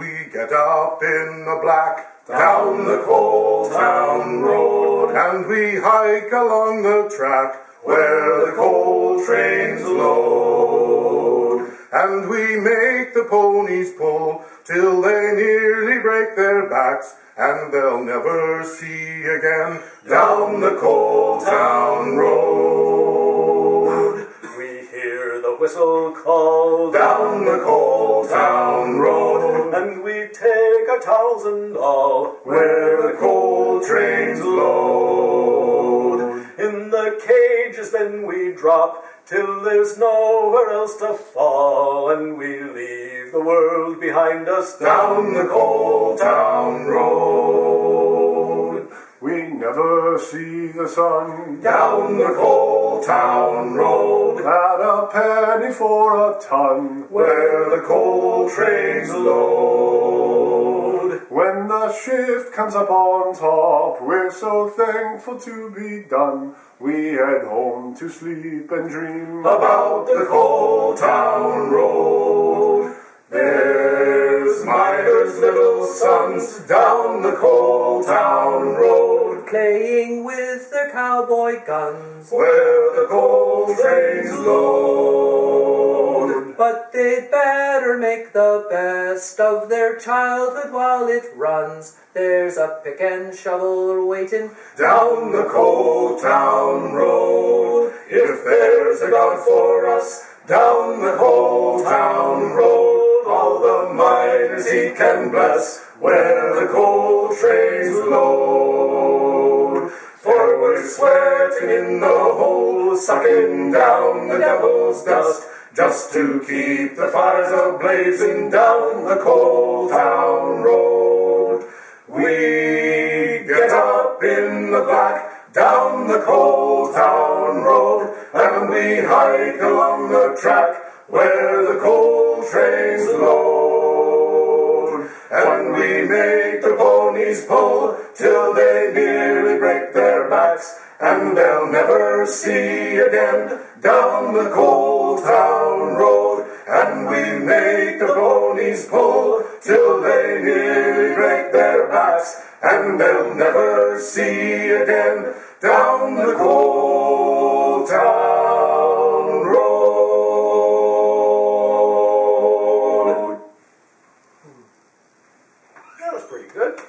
we get up in the black, down the coal town road, and we hike along the track where the coal trains load. And we make the ponies pull till they nearly break their backs, and they'll never see again down the coal town road. We hear the whistle call Down the coal town road, and we take a thousand all where the coal trains load. In the cages then we drop till there's nowhere else to fall, and we leave the world behind us Down the coal town road. We never see the sun Down the coal town road, at a penny for a ton. where the coal trains load. When the shift comes up on top, we're so thankful to be done. We head home to sleep and dream About the coal town road, there's miners' little sons down the coal town playing with their cowboy guns. where the coal trains load. But they'd better make the best of their childhood while it runs. There's a pick and shovel waiting. Down the coal town road, if there's a God for us, down the coal town road, all the miners he can bless, where the coal trains load. For we're sweating in the hole, sucking down the devil's dust, just to keep the fires a-blazing down the coal town road. We get up in the black, down the coal town road, and we hike along the track where the coal days pull till they nearly break their backs, and they'll never see again down the coal town road. And we make the ponies pull till they nearly break their backs, and they'll never see again down the coal town road. That was pretty good.